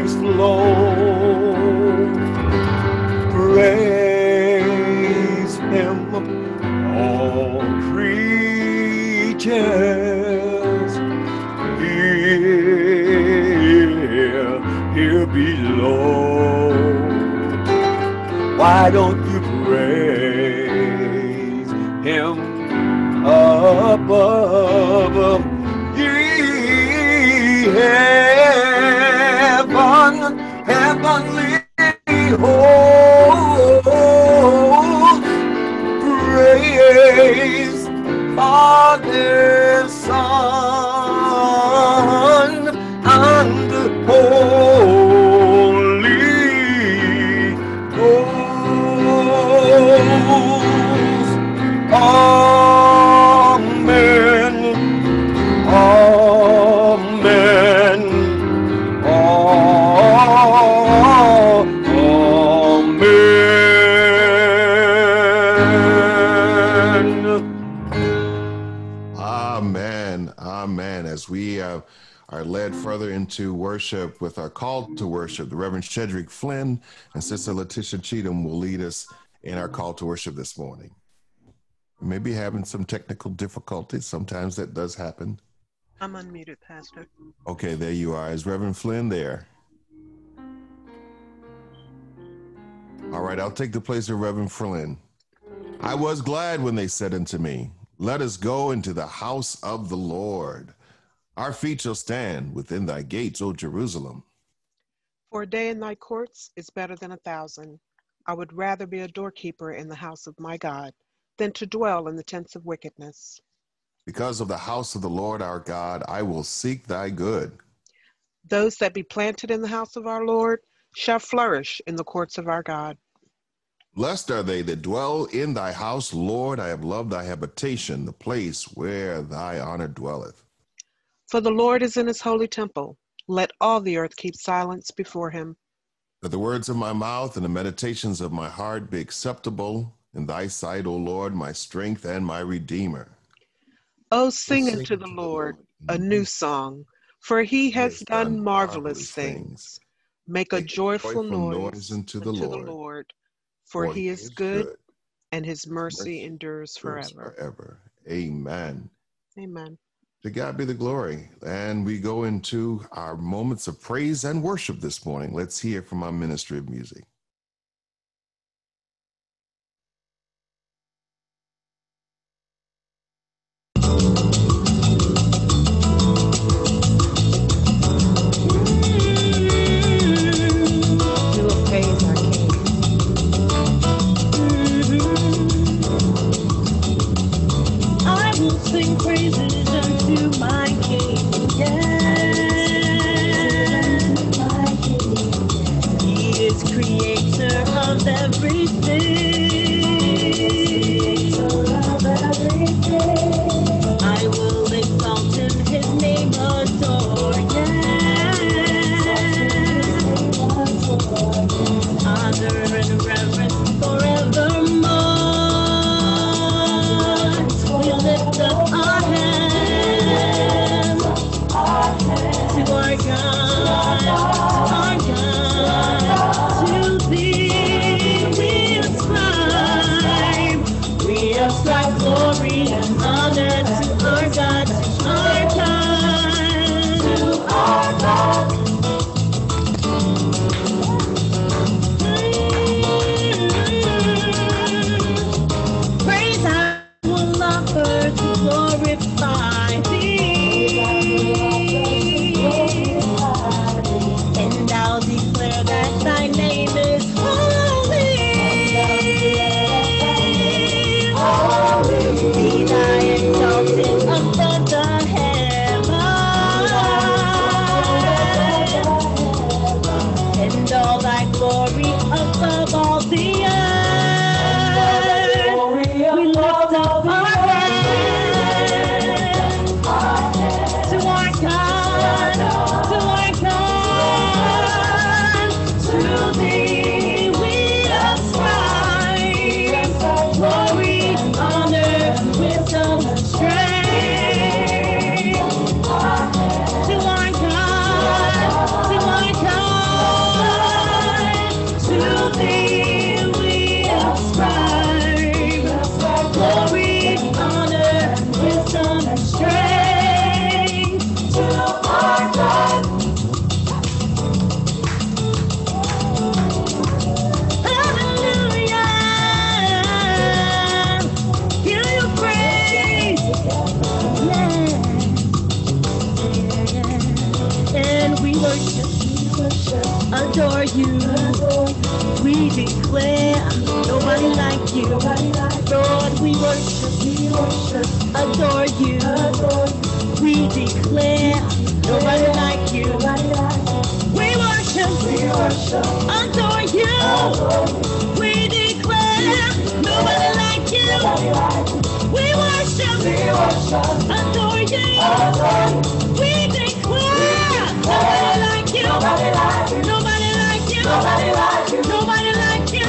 blessings, flow. Praise him, all creatures here, here below. Why don't worship with our call to worship, the Reverend Shedrick Flynn and Sister Letitia Cheatham will lead us in our call to worship this morning. Maybe having some technical difficulties. Sometimes that does happen. I'm unmuted, Pastor. Okay, there you are. Is Reverend Flynn there? All right, I'll take the place of Reverend Flynn. I was glad when they said unto me, Let us go into the house of the Lord. Our feet shall stand within thy gates, O Jerusalem. For a day in thy courts is better than a thousand. I would rather be a doorkeeper in the house of my God than to dwell in the tents of wickedness. Because of the house of the Lord our God, I will seek thy good. Those that be planted in the house of our Lord shall flourish in the courts of our God. Blessed are they that dwell in thy house, Lord. I have loved thy habitation, the place where thy honor dwelleth. For the Lord is in his holy temple. Let all the earth keep silence before him. That the words of my mouth and the meditations of my heart be acceptable in thy sight, O Lord, my strength and my redeemer. Oh, sing unto the Lord a new song, for he has done done marvelous marvelous things. Make a Make a joyful joyful noise noise unto the Lord, for he is good, and his mercy mercy endures endures forever. forever. Amen. Amen. To God be the glory. And we go into our moments of praise and worship this morning. Let's hear from our ministry of music.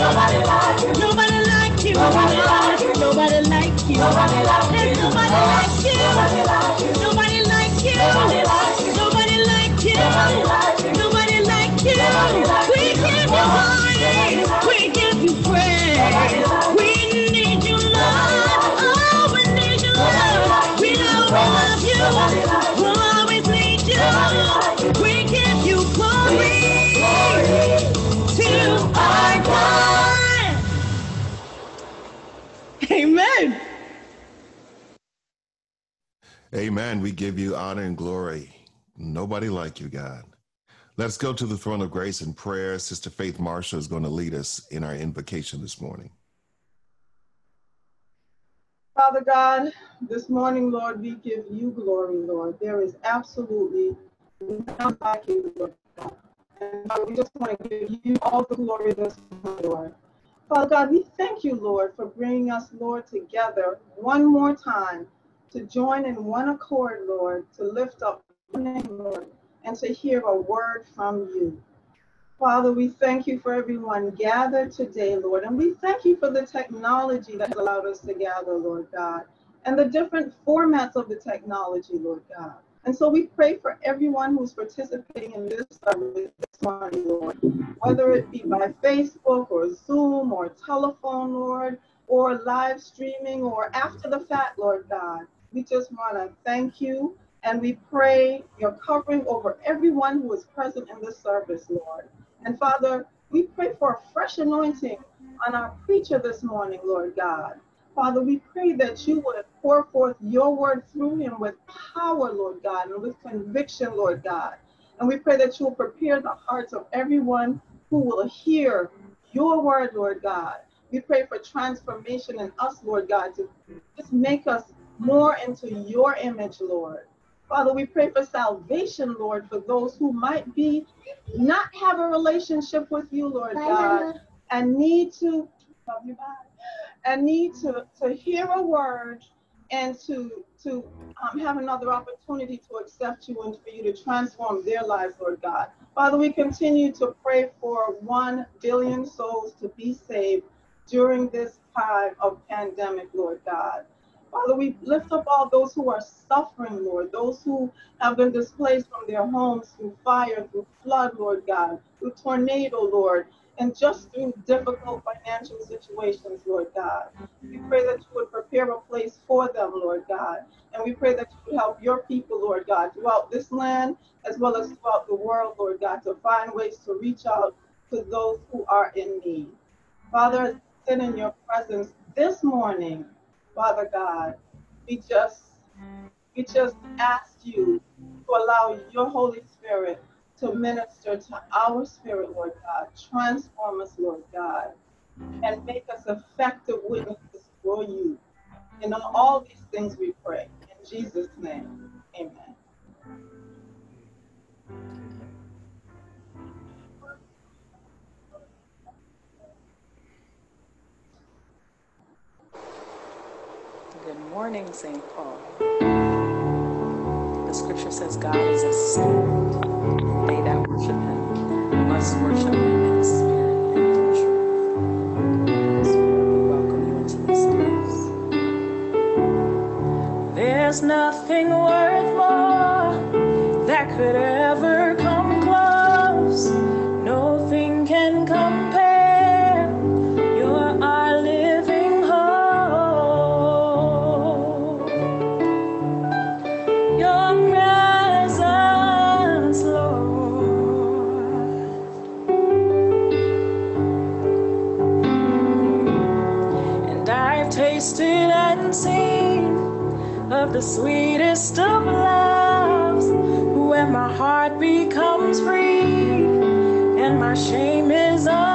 Nobody like you. Nobody like you. Nobody like you. Nobody like you. Nobody like you. Nobody like you. Nobody like you. Nobody like you. Nobody like you. We give you. We give you praise. Amen. We give you honor and glory. Nobody like you, God. Let's go to the throne of grace in prayer. Sister Faith Marshall is going to lead us in our invocation this morning. Father God, this morning, Lord, we give you glory, Lord. There is absolutely none like you, Lord. And we just want to give you all the glory this morning, Lord. Father God, we thank you, Lord, for bringing us, Lord, together one more time to join in one accord, Lord, to lift up your name, Lord, and to hear a word from you. Father, we thank you for everyone gathered today, Lord, and we thank you for the technology that allowed us to gather, Lord God, and the different formats of the technology, Lord God. And so we pray for everyone who's participating in this service this morning, Lord, whether it be by Facebook or Zoom or telephone, Lord, or live streaming or after the fact, Lord God. We just want to thank you and we pray your covering over everyone who is present in this service, Lord. And Father, we pray for a fresh anointing on our preacher this morning, Lord God. Father, we pray that you would pour forth your word through him with power, Lord God, and with conviction, Lord God. And we pray that you will prepare the hearts of everyone who will hear your word, Lord God. We pray for transformation in us, Lord God, to just make us more into your image, Lord. Father, we pray for salvation, Lord, for those who might be not have a relationship with you, Lord God, and need to love you, bye, and need to to hear a word and to to um, have another opportunity to accept you and for you to transform their lives, Lord God. Father, we continue to pray for one billion souls to be saved during this time of pandemic, Lord God. Father, we lift up all those who are suffering, Lord, those who have been displaced from their homes through fire, through flood, Lord God, through tornado, Lord, and just through difficult financial situations, Lord God. We pray that you would prepare a place for them, Lord God. And we pray that you would help your people, Lord God, throughout this land as well as throughout the world, Lord God, to find ways to reach out to those who are in need. Father, sit in your presence this morning, Father God. We just we just ask you to allow your Holy Spirit to minister to our spirit, Lord God. Transform us, Lord God, and make us effective witnesses for you. And on all these things we pray. In Jesus' name, amen. Good morning, St. Paul. The scripture says God is a spirit. They that worship him must worship him in spirit and in truth. We welcome you into this place. There's nothing worth more that could ever tasted and seen of the sweetest of loves, when my heart becomes free and my shame is off.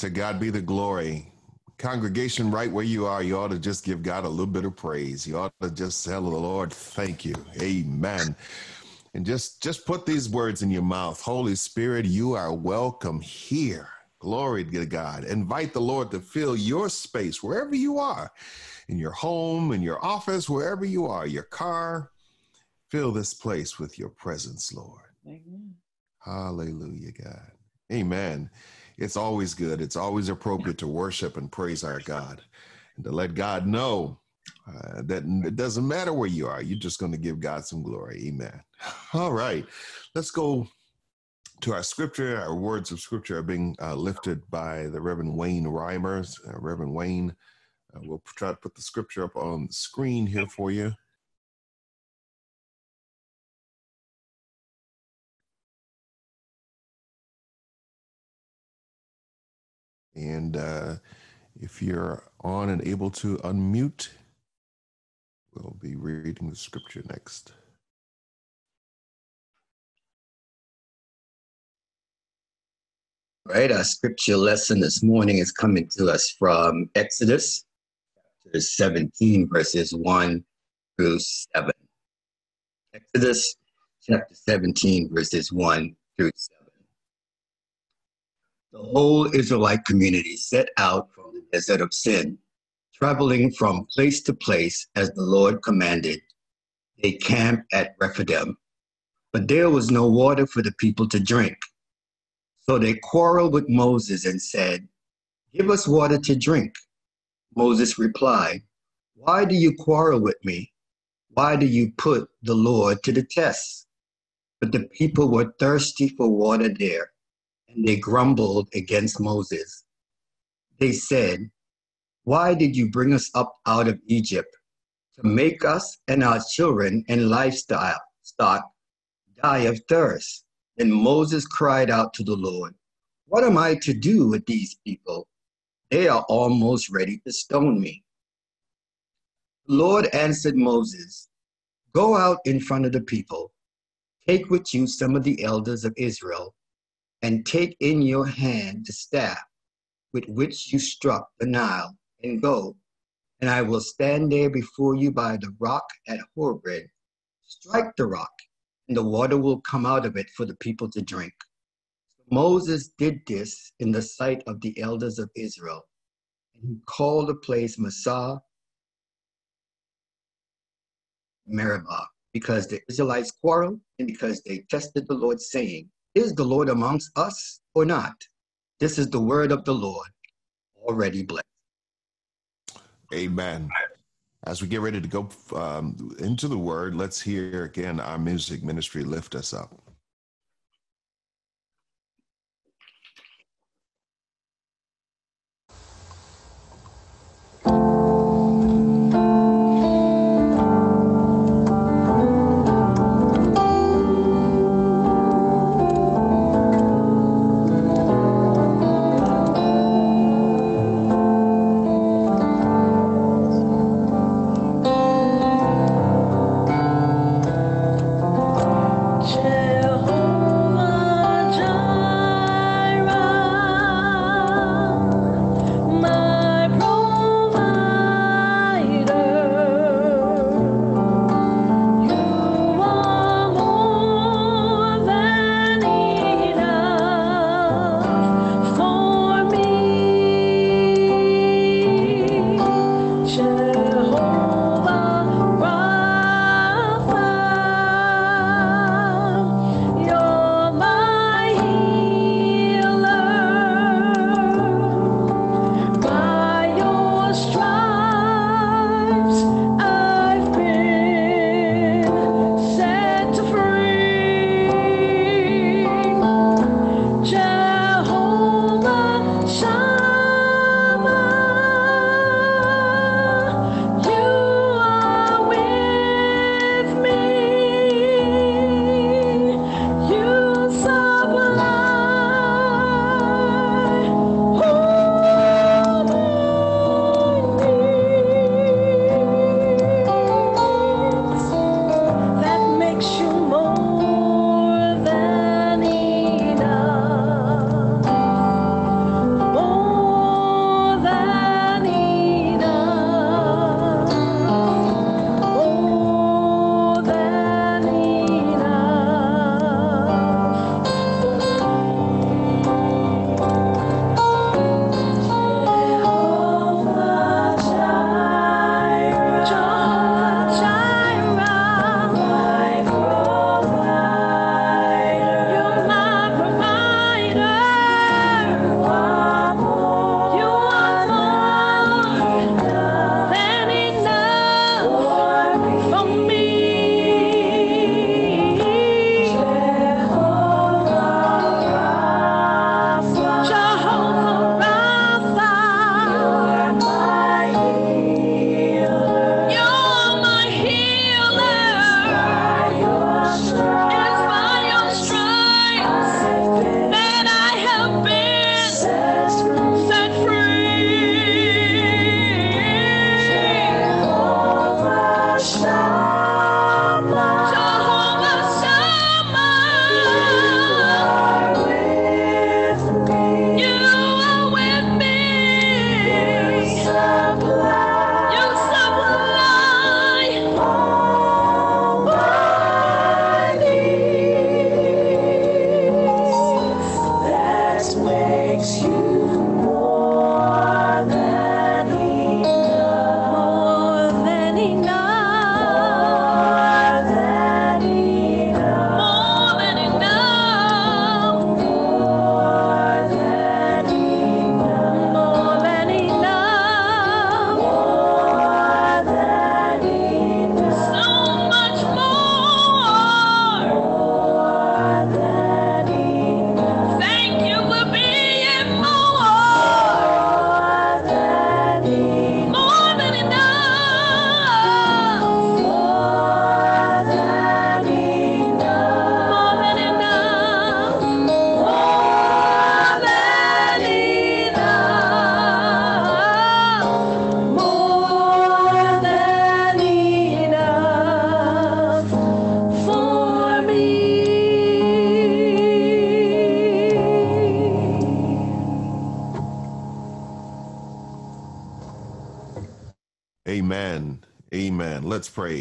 to God be the glory. Congregation, right where you are, you ought to just give God a little bit of praise. You ought to just tell the Lord, thank you. Amen. And just, just put these words in your mouth. Holy Spirit, you are welcome here. Glory to God. Invite the Lord to fill your space wherever you are, in your home, in your office, wherever you are, your car. Fill this place with your presence, Lord. Amen. Hallelujah, God. Amen it's always good. It's always appropriate to worship and praise our God and to let God know uh, that it doesn't matter where you are. You're just going to give God some glory. Amen. All right. Let's go to our scripture. Our words of scripture are being uh, lifted by the Reverend Wayne Reimers. Uh, Reverend Wayne, uh, we'll try to put the scripture up on the screen here for you. And uh, if you're on and able to unmute, we'll be reading the scripture next. Right, our scripture lesson this morning is coming to us from Exodus chapter 17, verses 1 through 7. Exodus chapter 17, verses 1 through 7. The whole Israelite community set out from the desert of Sin, traveling from place to place as the Lord commanded. They camped at Rephidim, but there was no water for the people to drink. So they quarreled with Moses and said, Give us water to drink. Moses replied, Why do you quarrel with me? Why do you put the Lord to the test? But the people were thirsty for water there and they grumbled against Moses. They said, Why did you bring us up out of Egypt to make us and our children and livestock die of thirst? Then Moses cried out to the Lord, What am I to do with these people? They are almost ready to stone me. The Lord answered Moses, Go out in front of the people, take with you some of the elders of Israel and take in your hand the staff with which you struck the Nile, and go. And I will stand there before you by the rock at Horeb. Strike the rock, and the water will come out of it for the people to drink. Moses did this in the sight of the elders of Israel. And he called the place Massah Meribah, because the Israelites quarreled and because they tested the Lord, saying, is the Lord amongst us or not? This is the word of the Lord, already blessed. Amen. As we get ready to go um, into the word, let's hear again our music ministry lift us up.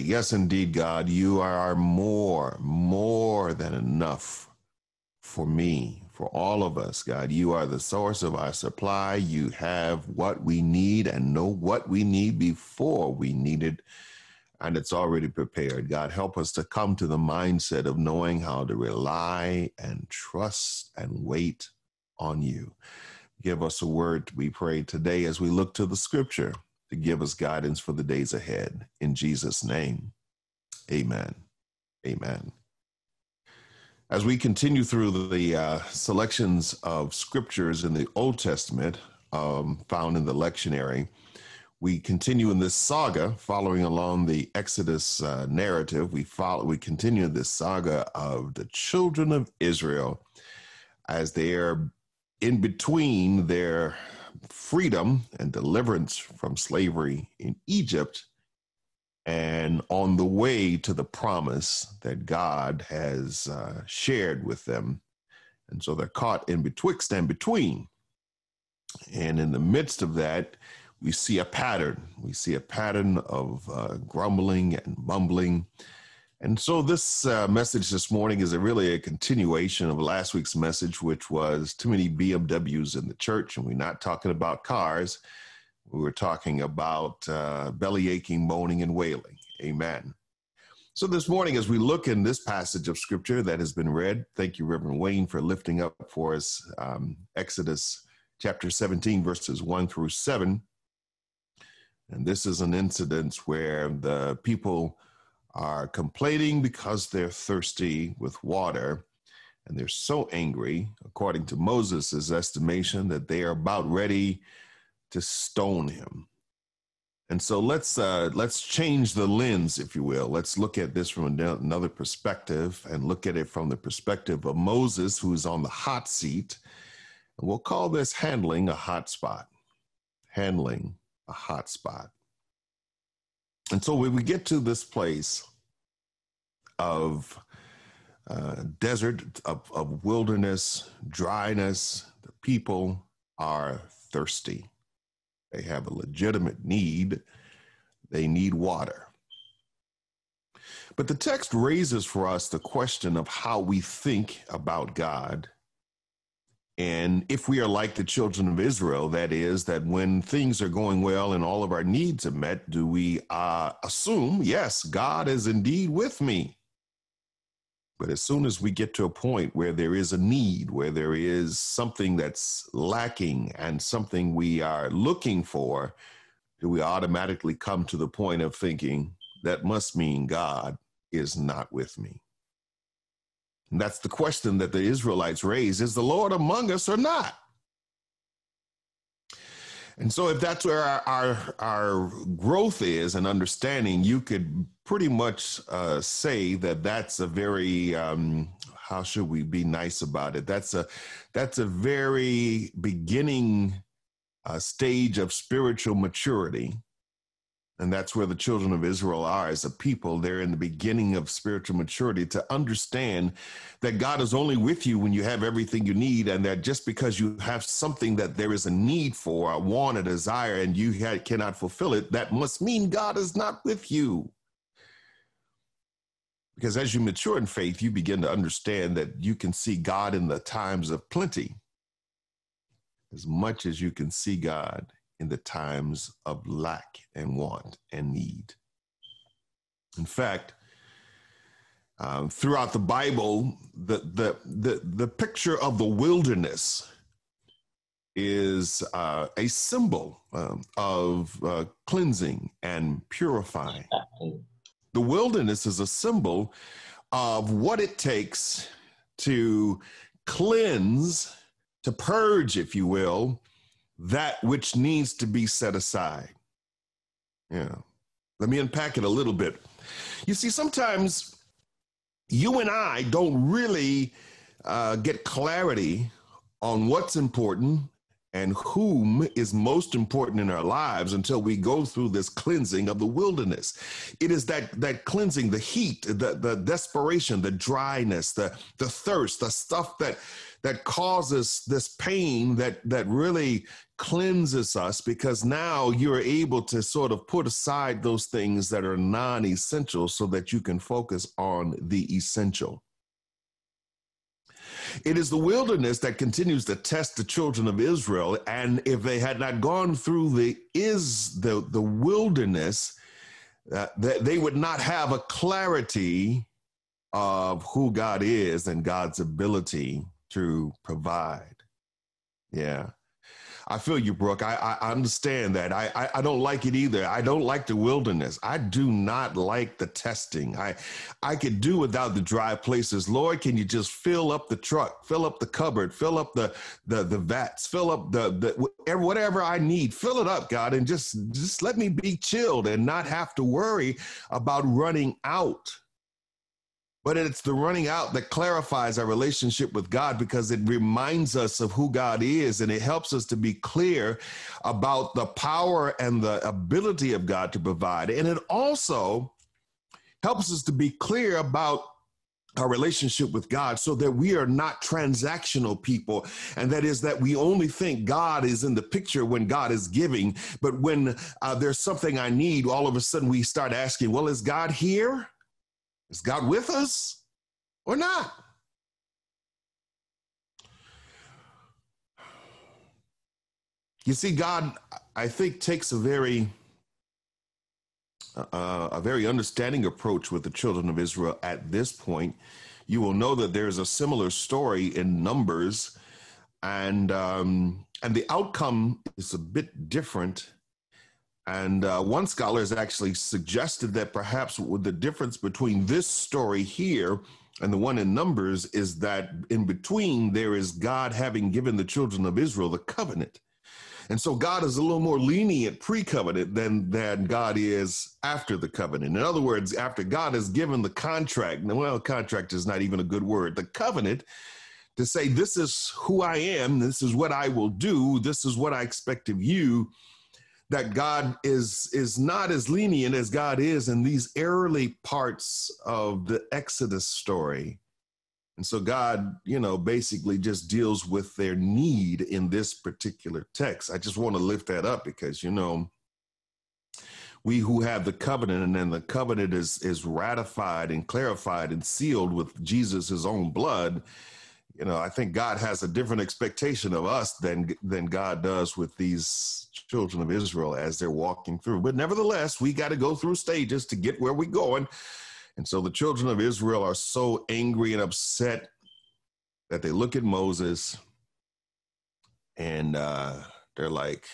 Yes, indeed, God, you are more, more than enough for me, for all of us, God. You are the source of our supply. You have what we need and know what we need before we need it. And it's already prepared. God, help us to come to the mindset of knowing how to rely and trust and wait on you. Give us a word, we pray today as we look to the scripture to give us guidance for the days ahead. In Jesus' name, amen. Amen. As we continue through the uh, selections of scriptures in the Old Testament um, found in the lectionary, we continue in this saga following along the Exodus uh, narrative. We follow, we continue this saga of the children of Israel as they are in between their freedom and deliverance from slavery in Egypt and on the way to the promise that God has uh, shared with them. And so they're caught in betwixt and between. And in the midst of that, we see a pattern. We see a pattern of uh, grumbling and mumbling and so this uh, message this morning is a really a continuation of last week's message, which was too many BMWs in the church. And we're not talking about cars. We were talking about uh, belly aching, moaning, and wailing. Amen. So this morning, as we look in this passage of scripture that has been read, thank you, Reverend Wayne, for lifting up for us um, Exodus chapter 17, verses 1 through 7. And this is an incident where the people are complaining because they're thirsty with water and they're so angry, according to Moses' estimation, that they are about ready to stone him. And so let's uh, let's change the lens, if you will. Let's look at this from another perspective and look at it from the perspective of Moses, who's on the hot seat. And we'll call this handling a hot spot. Handling a hot spot. And so when we get to this place of uh, desert, of, of wilderness, dryness, the people are thirsty. They have a legitimate need. They need water. But the text raises for us the question of how we think about God and if we are like the children of Israel, that is, that when things are going well and all of our needs are met, do we uh, assume, yes, God is indeed with me? But as soon as we get to a point where there is a need, where there is something that's lacking and something we are looking for, do we automatically come to the point of thinking that must mean God is not with me? And that's the question that the Israelites raise is the Lord among us or not? And so, if that's where our, our, our growth is and understanding, you could pretty much uh, say that that's a very um, how should we be nice about it? That's a that's a very beginning uh, stage of spiritual maturity and that's where the children of Israel are as a people. They're in the beginning of spiritual maturity to understand that God is only with you when you have everything you need, and that just because you have something that there is a need for, a want, a desire, and you cannot fulfill it, that must mean God is not with you. Because as you mature in faith, you begin to understand that you can see God in the times of plenty as much as you can see God in the times of lack and want and need. In fact, um, throughout the Bible, the, the, the, the picture of the wilderness is uh, a symbol um, of uh, cleansing and purifying. The wilderness is a symbol of what it takes to cleanse, to purge, if you will, that which needs to be set aside. Yeah. Let me unpack it a little bit. You see, sometimes you and I don't really uh, get clarity on what's important and whom is most important in our lives until we go through this cleansing of the wilderness. It is that that cleansing, the heat, the the desperation, the dryness, the the thirst, the stuff that that causes this pain that that really cleanses us because now you're able to sort of put aside those things that are non-essential so that you can focus on the essential. It is the wilderness that continues to test the children of Israel. And if they had not gone through the is the, the wilderness, uh, that they would not have a clarity of who God is and God's ability to provide. Yeah. I feel you, Brooke. I, I understand that. I, I, I don't like it either. I don't like the wilderness. I do not like the testing. I I could do without the dry places. Lord, can you just fill up the truck, fill up the cupboard, fill up the the the vats, fill up the the whatever I need, fill it up, God, and just just let me be chilled and not have to worry about running out but it's the running out that clarifies our relationship with God because it reminds us of who God is and it helps us to be clear about the power and the ability of God to provide. And it also helps us to be clear about our relationship with God so that we are not transactional people. And that is that we only think God is in the picture when God is giving. But when uh, there's something I need, all of a sudden we start asking, well, is God here? Is God with us or not? You see, God, I think, takes a very uh, a very understanding approach with the children of Israel at this point. You will know that there's a similar story in Numbers, and um, and the outcome is a bit different and uh, one scholar has actually suggested that perhaps the difference between this story here and the one in Numbers is that in between there is God having given the children of Israel the covenant. And so God is a little more lenient pre-covenant than, than God is after the covenant. In other words, after God has given the contract, well, contract is not even a good word, the covenant to say, this is who I am, this is what I will do, this is what I expect of you that God is is not as lenient as God is in these early parts of the Exodus story. And so God, you know, basically just deals with their need in this particular text. I just want to lift that up because you know, we who have the covenant and then the covenant is is ratified and clarified and sealed with Jesus' own blood you know, I think God has a different expectation of us than than God does with these children of Israel as they're walking through. But nevertheless, we got to go through stages to get where we're going. And so the children of Israel are so angry and upset that they look at Moses and uh, they're like,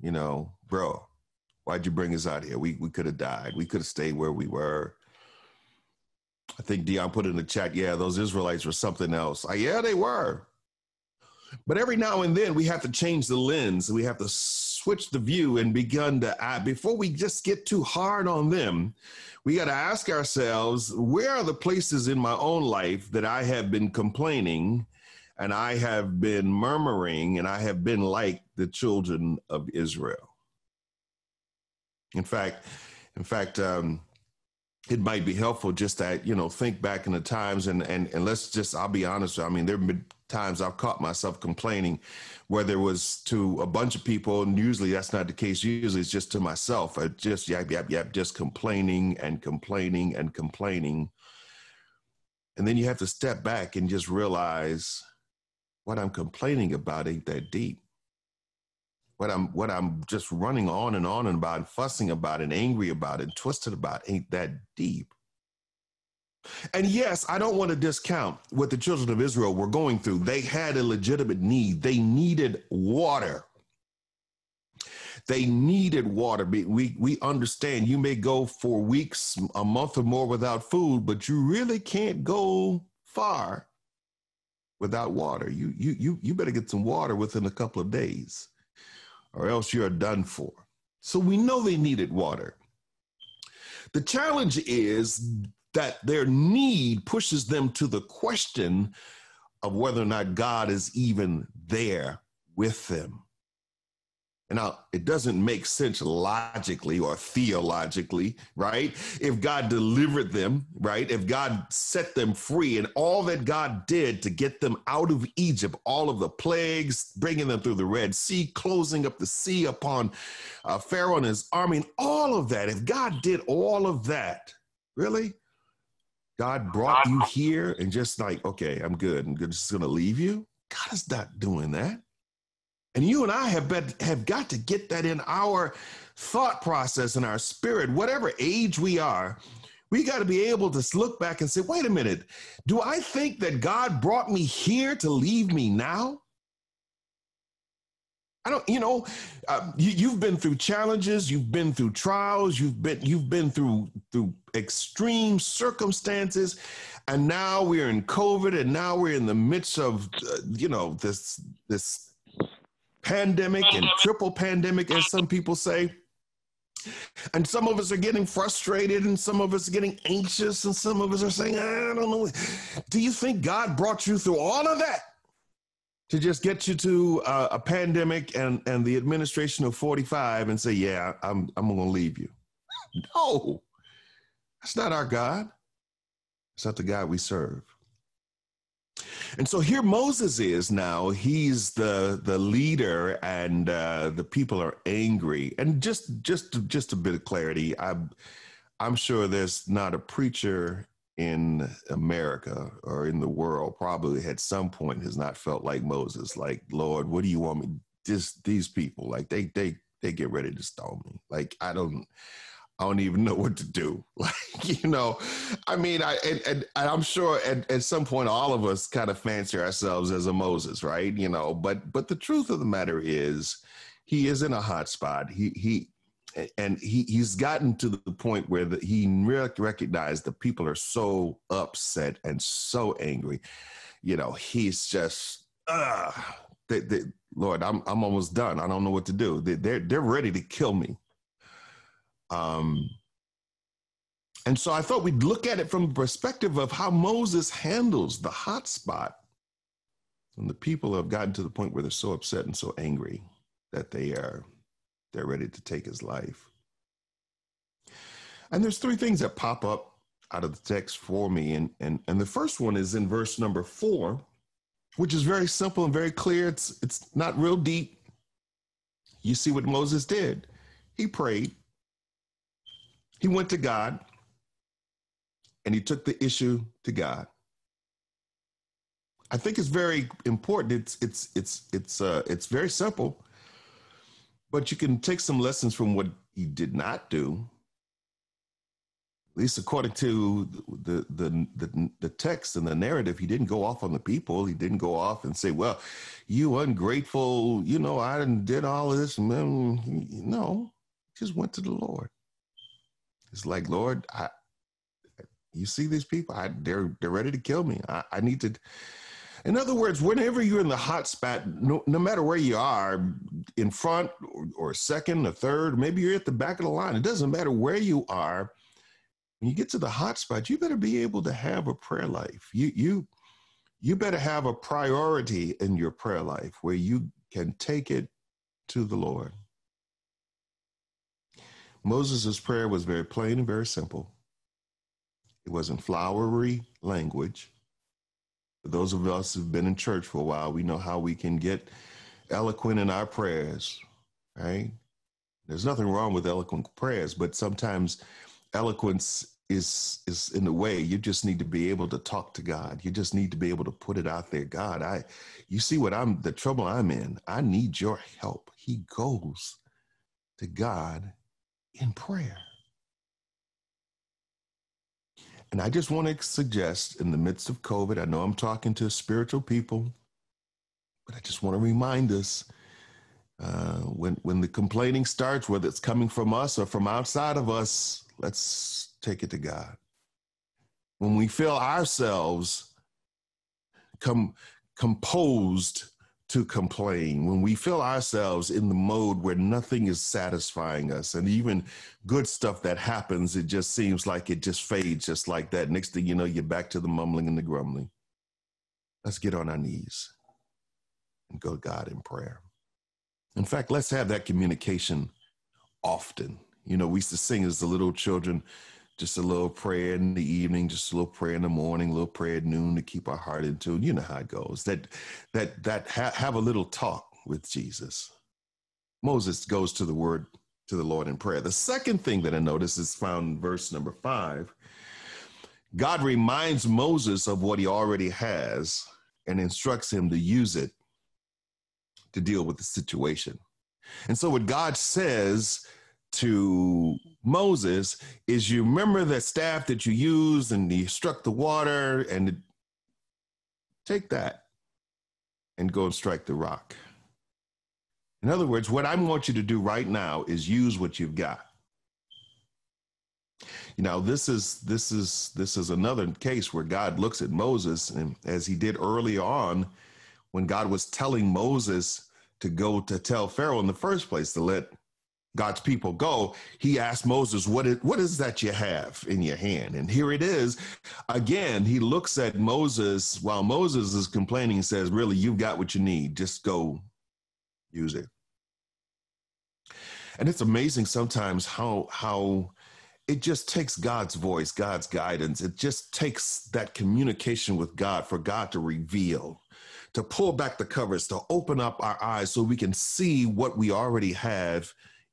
you know, bro, why'd you bring us out here? We we could have died. We could have stayed where we were. I think Dion put in the chat, yeah, those Israelites were something else. Uh, yeah, they were. But every now and then we have to change the lens. We have to switch the view and begin to add, before we just get too hard on them, we got to ask ourselves, where are the places in my own life that I have been complaining and I have been murmuring and I have been like the children of Israel? In fact, in fact, um, it might be helpful just that you know think back in the times and and and let's just I'll be honest. I mean, there have been times I've caught myself complaining, whether it was to a bunch of people, and usually that's not the case. Usually it's just to myself. I just yap yap yap, just complaining and complaining and complaining, and then you have to step back and just realize what I'm complaining about ain't that deep what I'm what I'm just running on and on and about and fussing about and angry about and twisted about ain't that deep. And yes, I don't want to discount what the children of Israel were going through. They had a legitimate need. They needed water. They needed water. We we understand you may go for weeks, a month or more without food, but you really can't go far without water. You you you you better get some water within a couple of days or else you're done for. So we know they needed water. The challenge is that their need pushes them to the question of whether or not God is even there with them. Now it doesn't make sense logically or theologically, right? If God delivered them, right? If God set them free and all that God did to get them out of Egypt, all of the plagues, bringing them through the Red Sea, closing up the sea upon uh, Pharaoh and his army, and all of that, if God did all of that, really? God brought you here and just like, okay, I'm good. I'm just going to leave you. God is not doing that. And you and I have been, have got to get that in our thought process and our spirit, whatever age we are. We got to be able to look back and say, wait a minute, do I think that God brought me here to leave me now? I don't, you know, uh, you, have been through challenges, you've been through trials, you've been you've been through through extreme circumstances, and now we're in COVID, and now we're in the midst of, uh, you know, this this pandemic and triple pandemic, as some people say. And some of us are getting frustrated, and some of us are getting anxious, and some of us are saying, I don't know. Do you think God brought you through all of that to just get you to uh, a pandemic and, and the administration of 45 and say, Yeah, I'm, I'm going to leave you? No, that's not our God. It's not the God we serve. And so here Moses is now. He's the the leader, and uh, the people are angry. And just just just a bit of clarity. I'm I'm sure there's not a preacher in America or in the world probably at some point has not felt like Moses. Like Lord, what do you want me? Just these people, like they they they get ready to stone me. Like I don't. I don't even know what to do. Like, you know, I mean, I and, and, I'm sure at, at some point all of us kind of fancy ourselves as a Moses, right? You know, but but the truth of the matter is he is in a hot spot. He he and he he's gotten to the point where the, he recognized the people are so upset and so angry. You know, he's just uh they, Lord, I'm I'm almost done. I don't know what to do. They, they're they're ready to kill me. Um, and so I thought we'd look at it from the perspective of how Moses handles the hot spot. And the people have gotten to the point where they're so upset and so angry that they are they're ready to take his life. And there's three things that pop up out of the text for me. And, and, and the first one is in verse number four, which is very simple and very clear. It's, it's not real deep. You see what Moses did. He prayed he went to God and he took the issue to God. I think it's very important. It's it's it's it's uh it's very simple, but you can take some lessons from what he did not do. At least according to the the the, the text and the narrative, he didn't go off on the people. He didn't go off and say, "Well, you ungrateful, you know, I didn't did all of this." No, he just went to the Lord. It's like, Lord, I, you see these people, I, they're they're ready to kill me. I, I need to. In other words, whenever you're in the hot spot, no, no matter where you are, in front or, or second or third, maybe you're at the back of the line. It doesn't matter where you are. When you get to the hot spot, you better be able to have a prayer life. You you you better have a priority in your prayer life where you can take it to the Lord. Moses' prayer was very plain and very simple. It wasn't flowery language. For those of us who've been in church for a while, we know how we can get eloquent in our prayers, right? There's nothing wrong with eloquent prayers, but sometimes eloquence is is in the way. You just need to be able to talk to God. You just need to be able to put it out there. God, I you see what I'm the trouble I'm in. I need your help. He goes to God in prayer. And I just want to suggest in the midst of COVID, I know I'm talking to spiritual people, but I just want to remind us uh, when, when the complaining starts, whether it's coming from us or from outside of us, let's take it to God. When we feel ourselves come composed to complain, when we feel ourselves in the mode where nothing is satisfying us, and even good stuff that happens, it just seems like it just fades just like that. Next thing you know, you're back to the mumbling and the grumbling. Let's get on our knees and go to God in prayer. In fact, let's have that communication often. You know, we used to sing as the little children, just a little prayer in the evening, just a little prayer in the morning, a little prayer at noon to keep our heart in tune. You know how it goes. That that that ha- have a little talk with Jesus. Moses goes to the word to the Lord in prayer. The second thing that I notice is found in verse number five. God reminds Moses of what he already has and instructs him to use it to deal with the situation. And so, what God says to Moses is you remember the staff that you used and you struck the water and take that and go and strike the rock. In other words, what I want you to do right now is use what you've got. You know, this is this is this is another case where God looks at Moses and as he did early on when God was telling Moses to go to tell Pharaoh in the first place to let God's people go, he asked Moses, what is, what is that you have in your hand? And here it is. Again, he looks at Moses while Moses is complaining and says, Really, you've got what you need. Just go use it. And it's amazing sometimes how, how, it just takes God's voice, God's guidance. It just takes that communication with God for God to reveal, to pull back the covers, to open up our eyes so we can see what we already have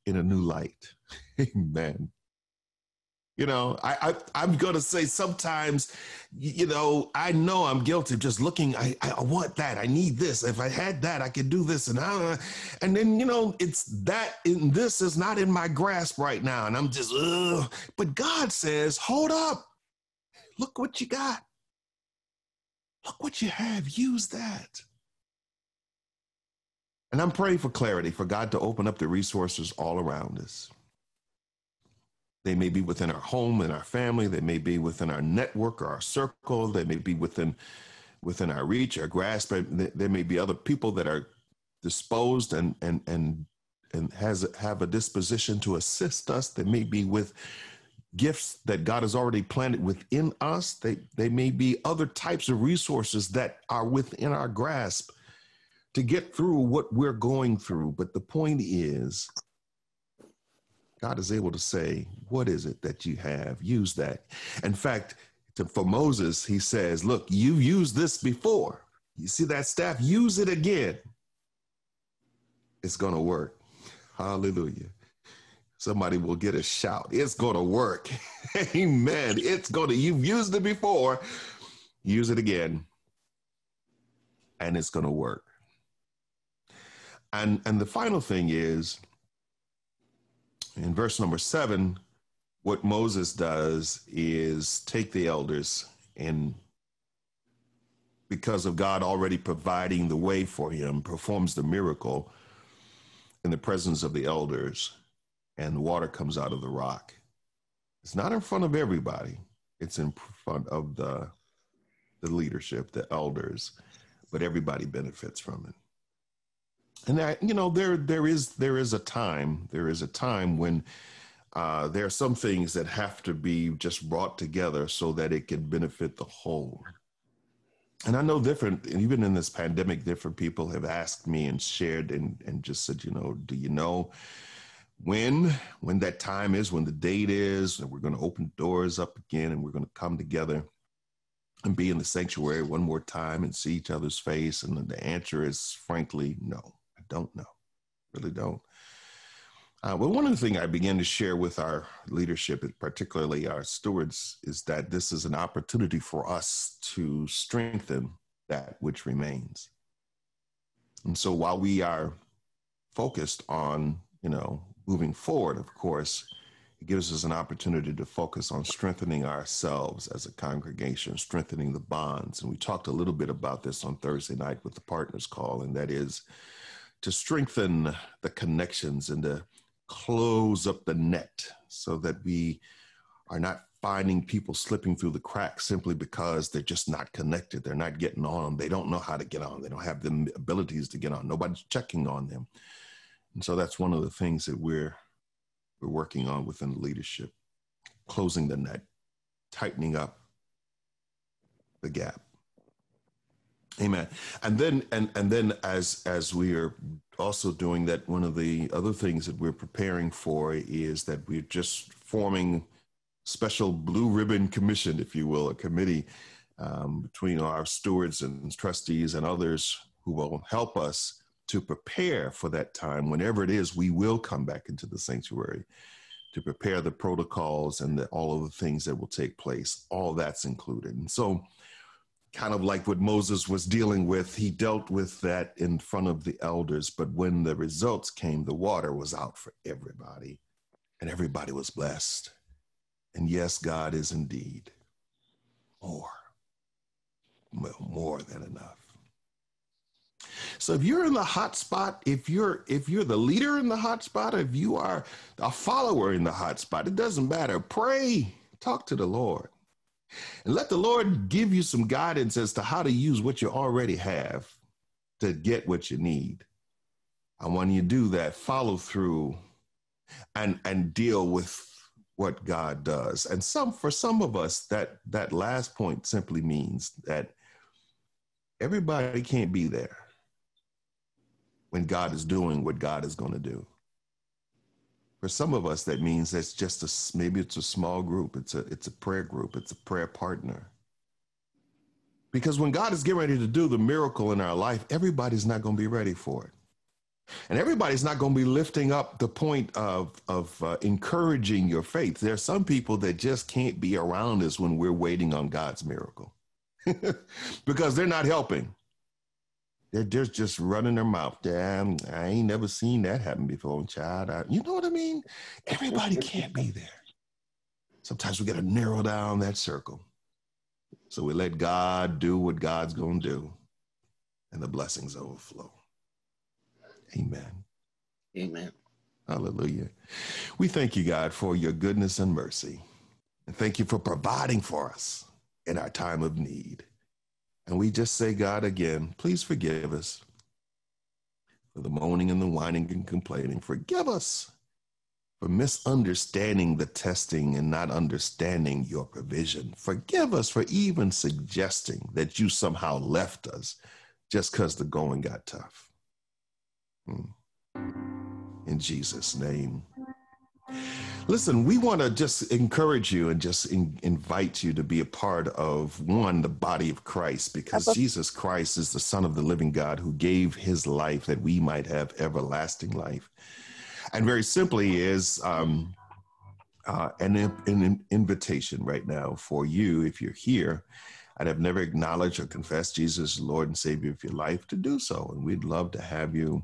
in a new light. Amen. You know, I, I am gonna say sometimes, you know, I know I'm guilty of just looking. I I want that. I need this. If I had that, I could do this. And I, and then you know, it's that. In this is not in my grasp right now, and I'm just. Ugh. But God says, hold up. Look what you got. Look what you have. Use that. And I'm praying for clarity, for God to open up the resources all around us. They may be within our home and our family. They may be within our network or our circle. They may be within within our reach, our grasp. There may be other people that are disposed and and and and has have a disposition to assist us. They may be with gifts that God has already planted within us. They they may be other types of resources that are within our grasp to get through what we're going through. But the point is God is able to say, What is it that you have? Use that. In fact, to, for Moses, he says, Look, you've used this before. You see that staff? Use it again. It's going to work. Hallelujah. Somebody will get a shout. It's going to work. Amen. It's going to, you've used it before. Use it again. And it's going to work. And, and the final thing is, in verse number seven, what Moses does is take the elders and because of God already providing the way for him, performs the miracle in the presence of the elders, and the water comes out of the rock. It's not in front of everybody, it's in front of the, the leadership, the elders, but everybody benefits from it and that you know there there is there is a time there is a time when uh, there are some things that have to be just brought together so that it can benefit the whole. And i know different even in this pandemic different people have asked me and shared and, and just said you know do you know when when that time is when the date is and we're going to open doors up again and we're going to come together and be in the sanctuary one more time and see each other's face? And the answer is frankly no don't know, really don't. Uh, well, one of the things I begin to share with our leadership, particularly our stewards, is that this is an opportunity for us to strengthen that which remains. And so while we are focused on, you know, moving forward, of course, it gives us an opportunity to focus on strengthening ourselves as a congregation, strengthening the bonds. And we talked a little bit about this on Thursday night with the partners call, and that is to strengthen the connections and to close up the net so that we are not finding people slipping through the cracks simply because they're just not connected. They're not getting on. They don't know how to get on. They don't have the abilities to get on. Nobody's checking on them. And so that's one of the things that we're we're working on within leadership, closing the net, tightening up the gap. Amen. And then and and then as as we are also doing that, one of the other things that we're preparing for is that we're just forming special blue ribbon commission, if you will, a committee um, between our stewards and trustees and others who will help us to prepare for that time, whenever it is, we will come back into the sanctuary to prepare the protocols and the, all of the things that will take place. All that's included. And so, kind of like what Moses was dealing with, he dealt with that in front of the elders. But when the results came, the water was out for everybody, and everybody was blessed. And yes, God is indeed more, more than enough. So if you're in the hot spot, if you're if you're the leader in the hot spot, if you are a follower in the hot spot, it doesn't matter. Pray, talk to the Lord. And let the Lord give you some guidance as to how to use what you already have to get what you need. And when you do that, follow through and and deal with what God does. And some for some of us that that last point simply means that everybody can't be there when God is doing what God is going to do. For some of us, that means that's just a maybe it's a small group, it's a it's a prayer group, it's a prayer partner. Because when God is getting ready to do the miracle in our life, everybody's not going to be ready for it. And everybody's not going to be lifting up the point of, of uh, encouraging your faith. There are some people that just can't be around us when we're waiting on God's miracle because they're not helping. They're, they're just running their mouth. Damn, I ain't never seen that happen before, child. I, you know what I mean? Everybody can't be there. Sometimes we got to narrow down that circle. So we let God do what God's going to do, and the blessings overflow. Amen. Amen. Hallelujah. We thank you, God, for your goodness and mercy. And thank you for providing for us in our time of need. And we just say, God, again, please forgive us for the moaning and the whining and complaining. Forgive us for misunderstanding the testing and not understanding your provision. Forgive us for even suggesting that you somehow left us just because the going got tough. Hmm. In Jesus' name. Listen, we want to just encourage you and just in, invite you to be a part of one, the body of Christ, because Jesus Christ is the Son of the living God who gave his life that we might have everlasting life. And very simply is um, uh, an, an invitation right now for you, if you're here and have never acknowledged or confessed Jesus as Lord and Savior of your life, to do so. And we'd love to have you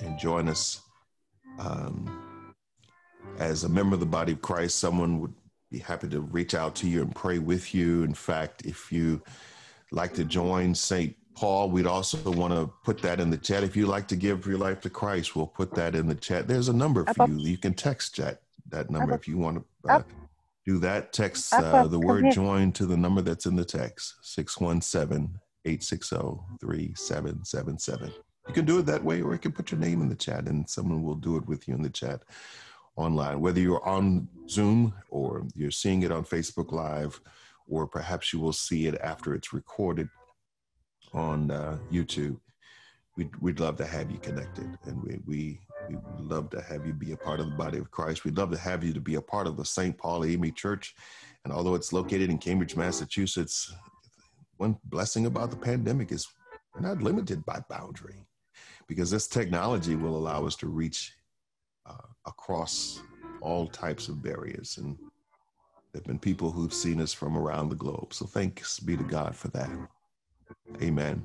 and join us. Um, as a member of the body of Christ, someone would be happy to reach out to you and pray with you. In fact, if you like to join St. Paul, we'd also want to put that in the chat. If you like to give your life to Christ, we'll put that in the chat. There's a number for you. You can text chat that number if you want to uh, do that. Text uh, the word join to the number that's in the text 617 860 3777. You can do it that way, or you can put your name in the chat and someone will do it with you in the chat online, whether you're on Zoom or you're seeing it on Facebook Live, or perhaps you will see it after it's recorded on uh, YouTube. We'd, we'd love to have you connected, and we, we we love to have you be a part of the body of Christ. We'd love to have you to be a part of the St. Paul AME Church. And although it's located in Cambridge, Massachusetts, one blessing about the pandemic is we're not limited by boundary because this technology will allow us to reach uh, across all types of barriers. And there have been people who've seen us from around the globe. So thanks be to God for that. Amen.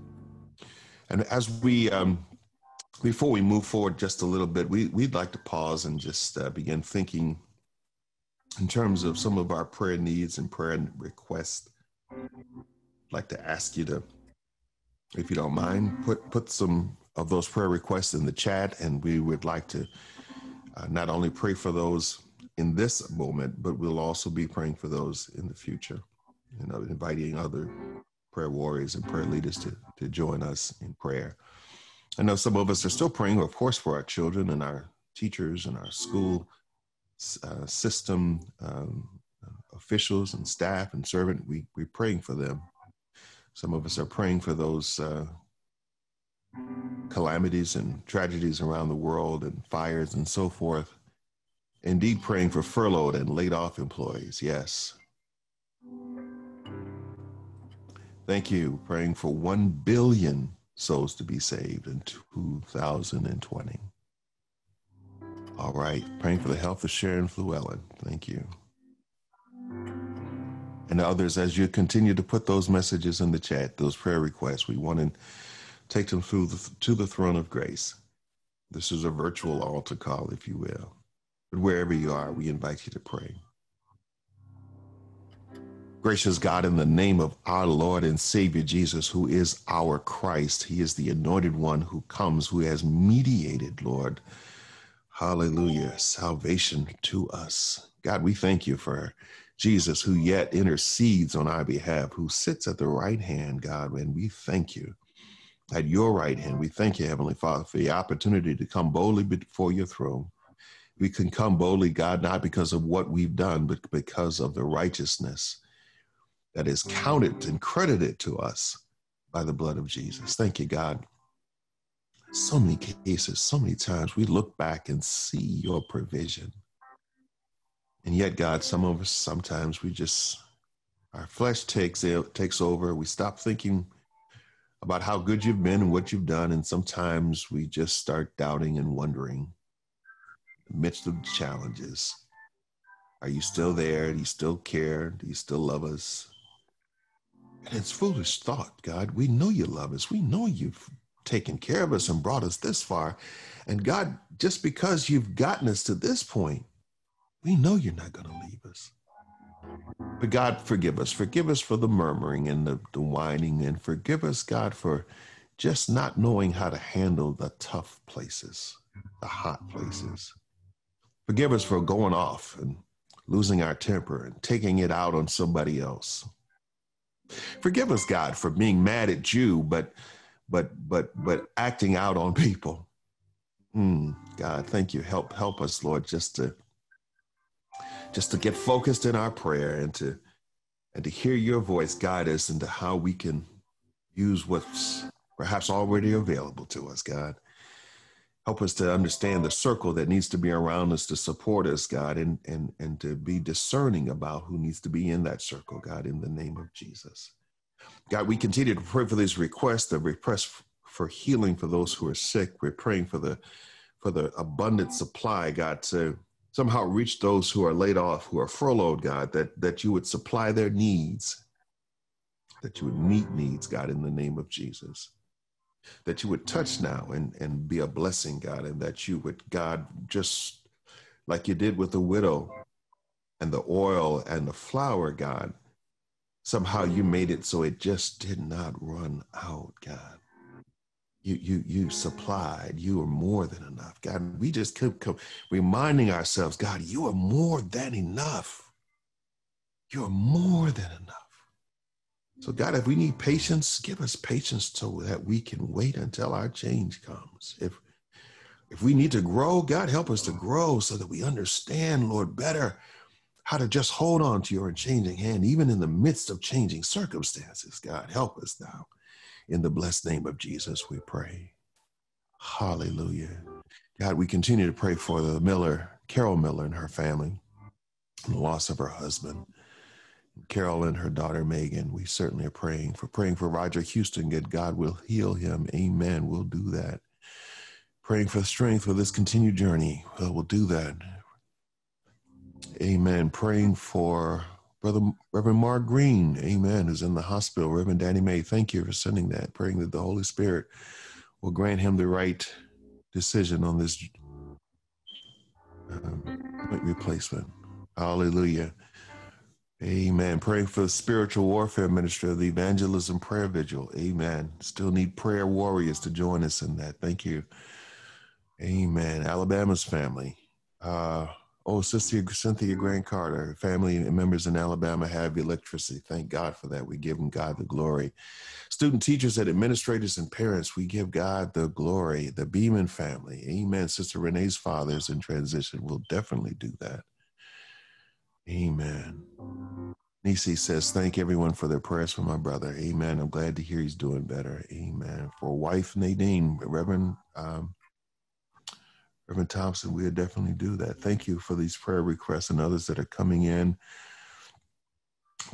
And as we, um, before we move forward just a little bit, we, we'd like to pause and just uh, begin thinking in terms of some of our prayer needs and prayer requests. I'd like to ask you to, if you don't mind, put, put some of those prayer requests in the chat, and we would like to uh, not only pray for those in this moment, but we'll also be praying for those in the future. You know, inviting other prayer warriors and prayer leaders to, to join us in prayer. I know some of us are still praying, of course, for our children and our teachers and our school uh, system um, officials and staff and servant. We, we're praying for them. Some of us are praying for those uh, calamities and tragedies around the world and fires and so forth. Indeed, praying for furloughed and laid off employees. Yes. Thank you. Praying for 1 billion souls to be saved in 2020. All right. Praying for the health of Sharon Fluellen. Thank you. And others, as you continue to put those messages in the chat, those prayer requests, we want to take them through the, to the throne of grace. This is a virtual altar call, if you will. But wherever you are, we invite you to pray. Gracious God, in the name of our Lord and Savior Jesus, who is our Christ, He is the anointed one who comes, who has mediated, Lord. Hallelujah, salvation to us. God, we thank you for Jesus, who yet intercedes on our behalf, who sits at the right hand, God, and we thank you at your right hand. We thank you, Heavenly Father, for the opportunity to come boldly before your throne. We can come boldly, God, not because of what we've done, but because of the righteousness that is counted and credited to us by the blood of Jesus. Thank you, God. So many cases, so many times we look back and see your provision. And yet, God, some of us, sometimes we just, our flesh takes, takes over. We stop thinking about how good you've been and what you've done. And sometimes we just start doubting and wondering amidst the challenges. Are you still there? Do you still care? Do you still love us? And it's foolish thought, God. We know you love us. We know you've taken care of us and brought us this far. And God, just because you've gotten us to this point, we know you're not going to leave us. But God, forgive us. Forgive us for the murmuring and the, the whining, and forgive us, God, for just not knowing how to handle the tough places, the hot places. Forgive us for going off and losing our temper and taking it out on somebody else. Forgive us, God, for being mad at you, but but but but acting out on people. Mm, God, thank you. Help help us, Lord, just to just to get focused in our prayer and to and to hear your voice guide us into how we can use what's perhaps already available to us, God. Help us to understand the circle that needs to be around us to support us, God, and, and, and to be discerning about who needs to be in that circle, God, in the name of Jesus. God, we continue to pray for these requests, the request for healing for those who are sick. We're praying for the for the abundant supply, God, to somehow reach those who are laid off, who are furloughed, God, that, that you would supply their needs, that you would meet needs, God, in the name of Jesus. That you would touch now and, and be a blessing, God, and that you would, God, just like you did with the widow and the oil and the flour, God, somehow you made it so it just did not run out, God you you you supplied you are more than enough. God we just keep, reminding ourselves god you are more than enough. You're more than enough. So god if we need patience give us patience so that we can wait until our change comes. If if we need to grow god help us to grow so that we understand lord better how to just hold on to your unchanging hand even in the midst of changing circumstances. God help us now in the blessed name of Jesus, we pray. Hallelujah. God, we continue to pray for the Miller, Carol Miller and her family, and the loss of her husband. Carol and her daughter Megan, we certainly are praying for praying for Roger Houston. That God will heal him. Amen. We'll do that. Praying for strength for this continued journey. Well, we'll do that. Amen. Praying for Brother Reverend Mark Green, amen, who's in the hospital. Reverend Danny May, thank you for sending that, praying that the Holy Spirit will grant him the right decision on this um, replacement. Hallelujah. Amen. Praying for the spiritual warfare ministry of the evangelism prayer vigil. Amen. Still need prayer warriors to join us in that. Thank you. Amen. Alabama's family. Uh, Oh, Sister Cynthia Grant Carter, family members in Alabama have electricity. Thank God for that. We give them God the glory. Student teachers and administrators and parents, we give God the glory. The Beeman family, amen. Sister Renee's father is in transition. We'll definitely do that. Amen. Nisi says, Thank everyone for their prayers for my brother. Amen. I'm glad to hear he's doing better. Amen. For wife Nadine, Reverend um, Reverend Thompson, we'll definitely do that. Thank you for these prayer requests and others that are coming in.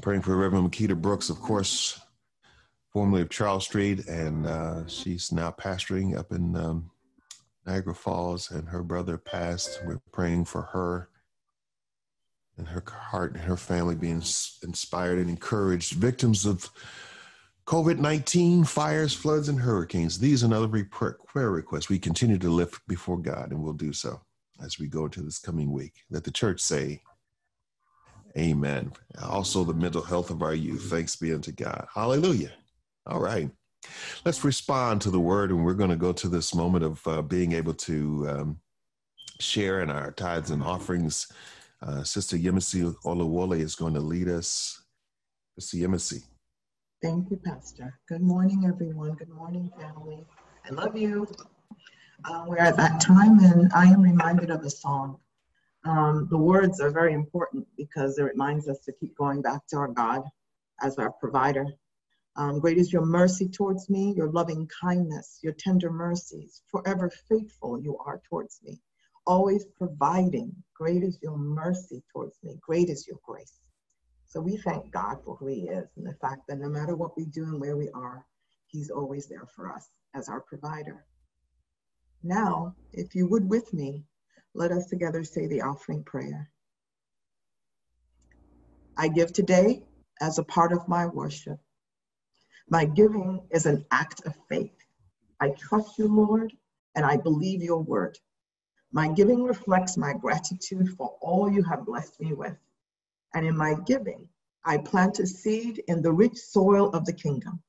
Praying for Reverend Makita Brooks, of course, formerly of Charles Street, and uh, she's now pastoring up in um, Niagara Falls, and her brother passed. We're praying for her and her heart and her family being inspired and encouraged. Victims of COVID 19, fires, floods, and hurricanes. These and other prayer requests we continue to lift before God, and we'll do so as we go into this coming week. Let the church say, Amen. Also, the mental health of our youth. Thanks be unto God. Hallelujah. All right. Let's respond to the word, and we're going to go to this moment of uh, being able to um, share in our tithes and offerings uh, Sister Yemisi Olawole is going to lead us. Sister Yemisi. Thank you, Pastor. Good morning, everyone. Good morning, family. I love you. Uh, we're at that time, and I am reminded of a song. Um, the words are very important because it reminds us to keep going back to our God as our provider. Um, great is your mercy towards me, your loving kindness, your tender mercies. Forever faithful you are towards me always providing. Great is your mercy towards me. Great is your grace. So we thank God for who He is and the fact that no matter what we do and where we are, He's always there for us as our provider. Now, if you would with me, let us together say the offering prayer. I give today as a part of my worship. My giving is an act of faith. I trust you, Lord, and I believe your word. My giving reflects my gratitude for all you have blessed me with. And in my giving, I plant a seed in the rich soil of the kingdom.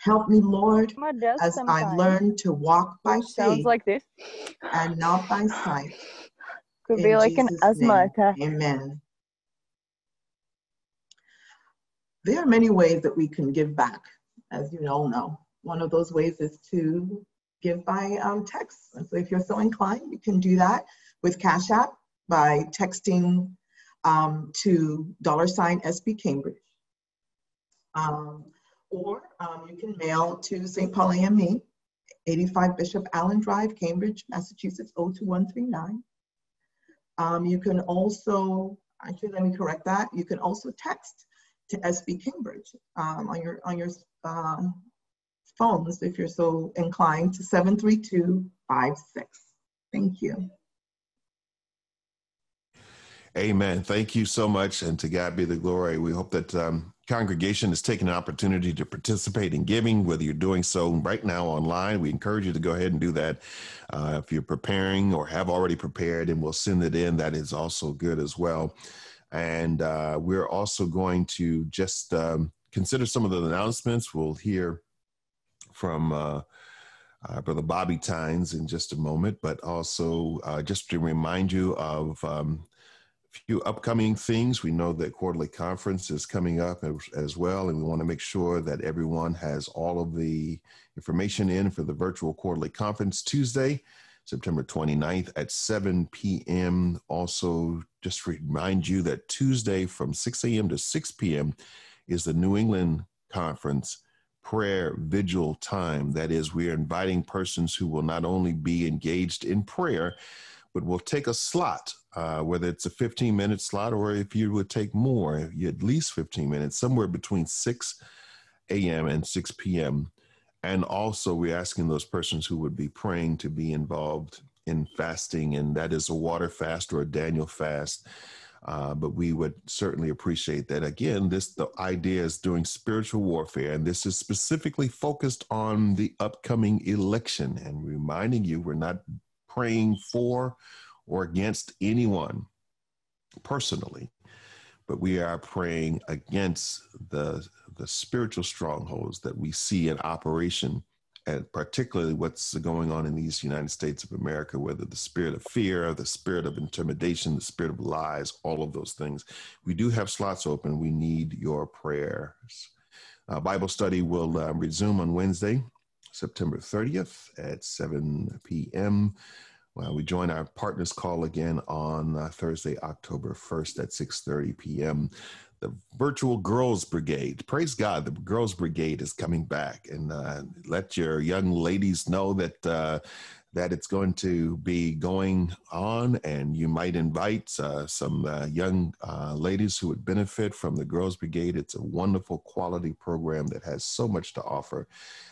Help me, Lord, as I learn to walk by faith Sounds like this. and not by sight. Could be like an asthma attack. Amen. There are many ways that we can give back, as you all know. One of those ways is to give by um, text. And so if you're so inclined, you can do that with Cash App by texting um, to dollar sign SB Cambridge. Um, or um, you can mail to St. Paul AME, 85 Bishop Allen Drive, Cambridge, Massachusetts, 02139. Um, you can also, actually let me correct that, you can also text to SB Cambridge um, on your, on your uh, phones if you're so inclined to 73256. Thank you. Amen. Thank you so much. And to God be the glory. We hope that um, congregation is taking an opportunity to participate in giving, whether you're doing so right now online. We encourage you to go ahead and do that. Uh, if you're preparing or have already prepared and we'll send it in, that is also good as well. And uh, we're also going to just um, consider some of the announcements. We'll hear from uh, uh, Brother Bobby Tynes in just a moment, but also uh, just to remind you of um, few upcoming things. We know that quarterly conference is coming up as, as well, and we want to make sure that everyone has all of the information in for the virtual quarterly conference Tuesday. September 29th at 7 p.m. Also, just remind you that Tuesday from 6 a.m. to 6 p.m. is the New England Conference prayer vigil time. That is, we are inviting persons who will not only be engaged in prayer, but will take a slot, uh, whether it's a 15 minute slot or if you would take more, you at least 15 minutes, somewhere between 6 a.m. and 6 p.m. And also, we're asking those persons who would be praying to be involved in fasting, and that is a water fast or a Daniel fast. Uh, but we would certainly appreciate that. Again, this the idea is doing spiritual warfare, and this is specifically focused on the upcoming election and reminding you we're not praying for or against anyone personally, but we are praying against the the spiritual strongholds that we see in operation and particularly what's going on in these United States of America, whether the spirit of fear, the spirit of intimidation, the spirit of lies, all of those things. We do have slots open. We need your prayers. Uh, Bible study will uh, resume on Wednesday, September 30th at 7 p.m. Well, we join our partners call again on uh, Thursday, October 1st at 6:30 p.m. The virtual Girls Brigade. Praise God, the Girls Brigade is coming back, and uh, let your young ladies know that uh, that it's going to be going on, and you might invite uh, some uh, young uh, ladies who would benefit from the Girls Brigade. It's a wonderful quality program that has so much to offer,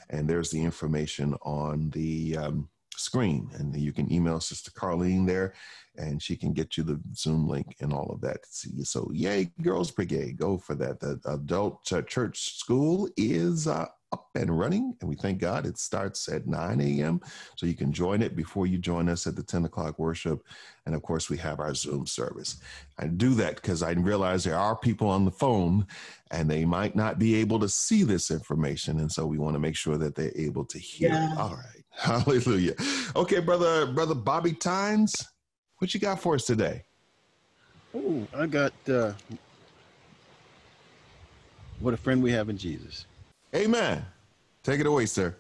and there's the information on the um, screen, and you can email Sister Carlene there, and she can get you the Zoom link and all of that. So, yay, Girls Brigade, go for that. The adult church school is uh, up and running. And we thank God it starts at 9 a.m. So you can join it before you join us at the 10 o'clock worship. And of course, we have our Zoom service. I do that because I realize there are people on the phone and they might not be able to see this information. And so we want to make sure that they're able to hear. Yeah. All right. Hallelujah. Okay, brother, brother Bobby Tynes, what you got for us today? Oh, I got uh, what a friend we have in Jesus. Amen. Take it away, sir.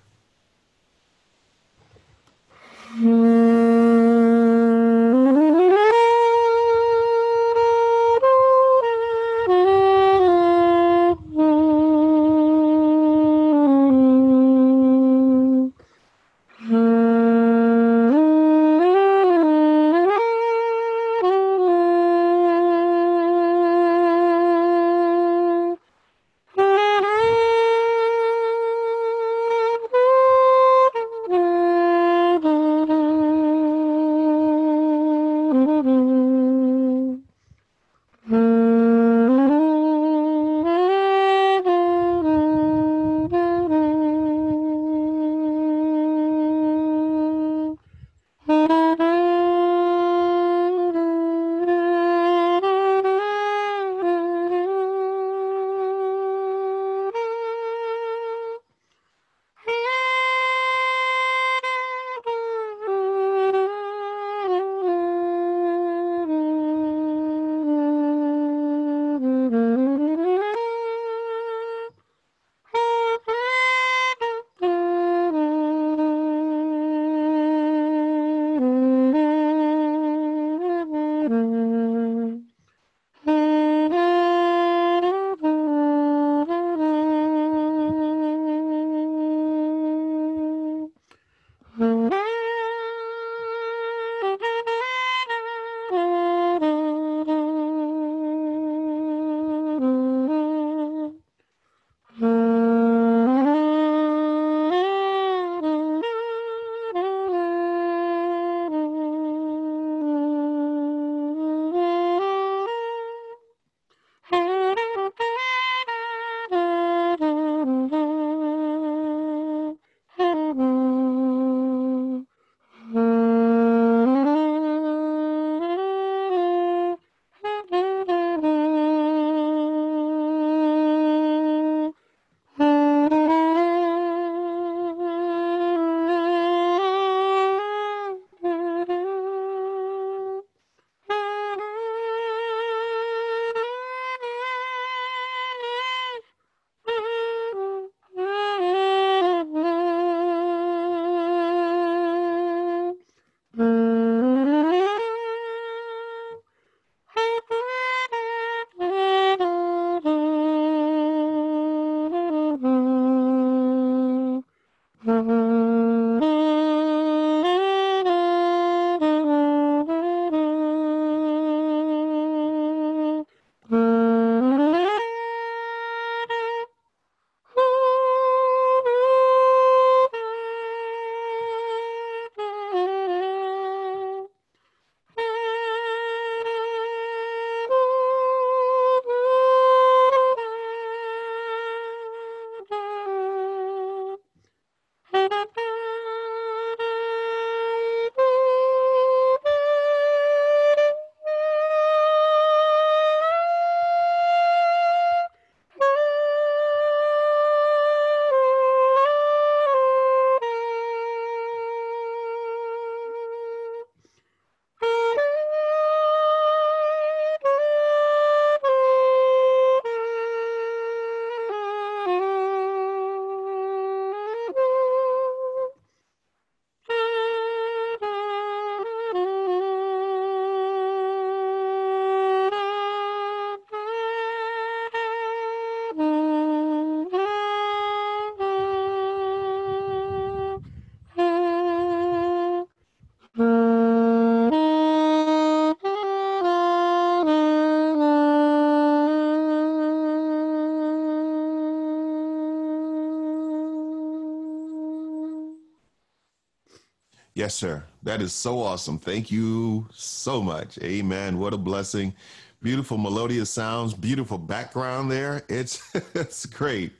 Yes, sir. That is so awesome. Thank you so much. Amen. What a blessing. Beautiful melodious sounds, beautiful background there. It's it's great.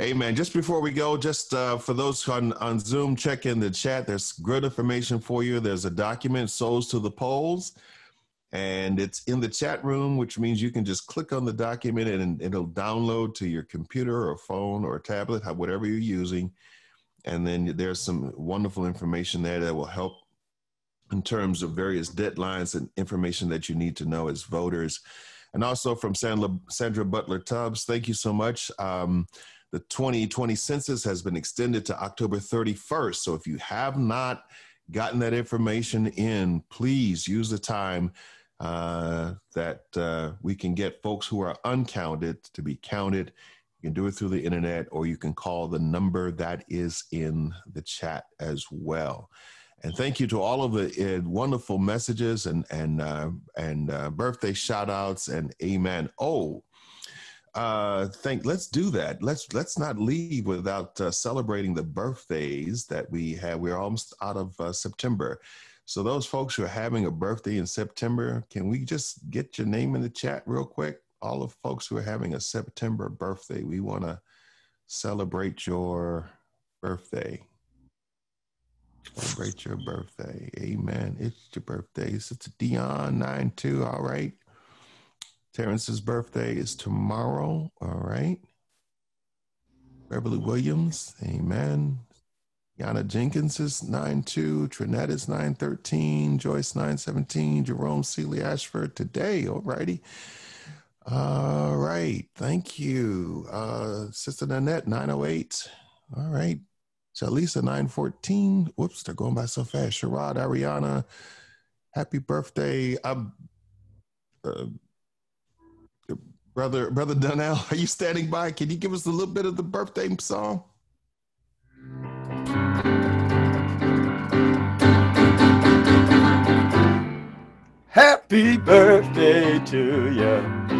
Amen. Just before we go, just uh, for those on, on Zoom, check in the chat. There's good information for you. There's a document, Souls to the Polls, and it's in the chat room, which means you can just click on the document and it'll download to your computer or phone or tablet, whatever you're using and then there's some wonderful information there that will help in terms of various deadlines and information that you need to know as voters. And also from Sandra, Sandra Butler Tubbs, thank you so much. Um, the 2020 census has been extended to October 31st. So if you have not gotten that information in, please use the time uh, that uh, we can get folks who are uncounted to be counted you can do it through the internet or you can call the number that is in the chat as well. And thank you to all of the uh, wonderful messages and and uh, and uh, birthday shout outs and amen. Oh, uh, think let's do that. Let's let's not leave without uh, celebrating the birthdays that we have. We're almost out of uh, September. So those folks who are having a birthday in September, can we just get your name in the chat real quick? All of folks who are having a September birthday, we want to celebrate your birthday. Celebrate your birthday. Amen. It's your birthday. It's Dion 9 2. All right. Terrence's birthday is tomorrow. All right. Beverly Williams. Amen. Yana Jenkins is 9 2. Trinette is 9 13. Joyce 9 17. Jerome Seeley Ashford today. All righty. All right. Thank you. Uh, Sister Nanette, 908. All right. Jalisa, 914. Whoops, they're going by so fast. Sherrod, Ariana, happy birthday. Um, uh, brother, Brother Donnell, are you standing by? Can you give us a little bit of the birthday song? Happy birthday to you.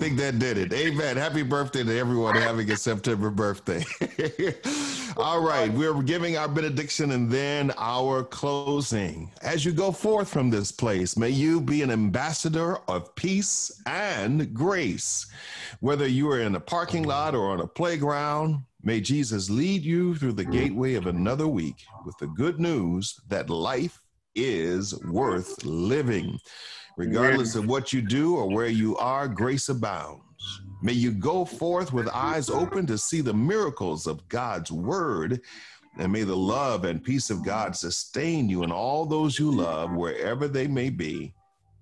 Think that did it. Amen. Happy birthday to everyone having a September birthday. All right, we're giving our benediction and then our closing. As you go forth from this place, may you be an ambassador of peace and grace. Whether you are in a parking lot or on a playground, may Jesus lead you through the gateway of another week with the good news that life is worth living. Regardless of what you do or where you are, grace abounds. May you go forth with eyes open to see the miracles of God's word. And may the love and peace of God sustain you and all those you love, wherever they may be.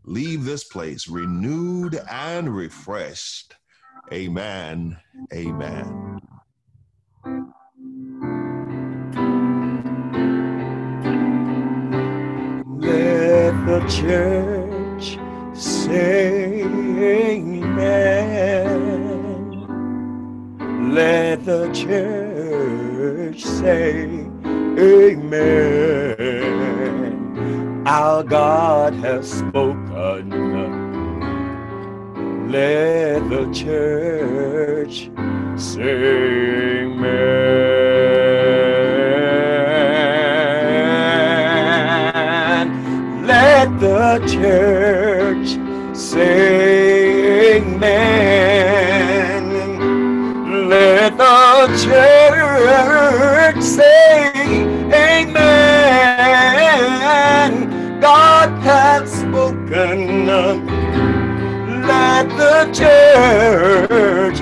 Leave this place renewed and refreshed. Amen. Amen. Let the church say amen. Let the church say amen. Our God has spoken. Let the church say amen. The church say amen. Let the church say amen. God has spoken. Let the church